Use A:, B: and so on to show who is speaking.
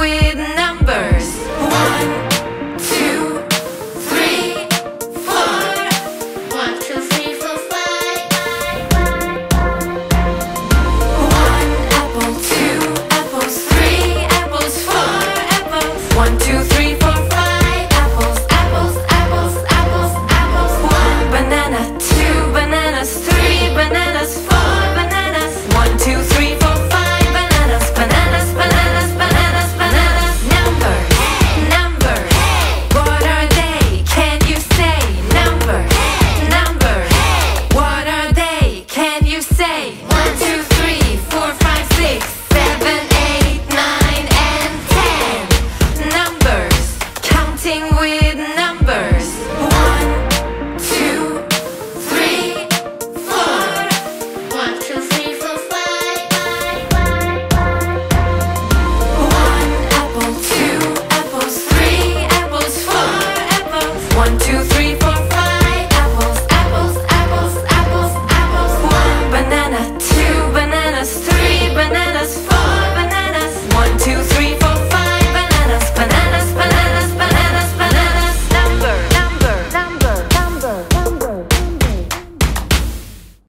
A: with One, two, three.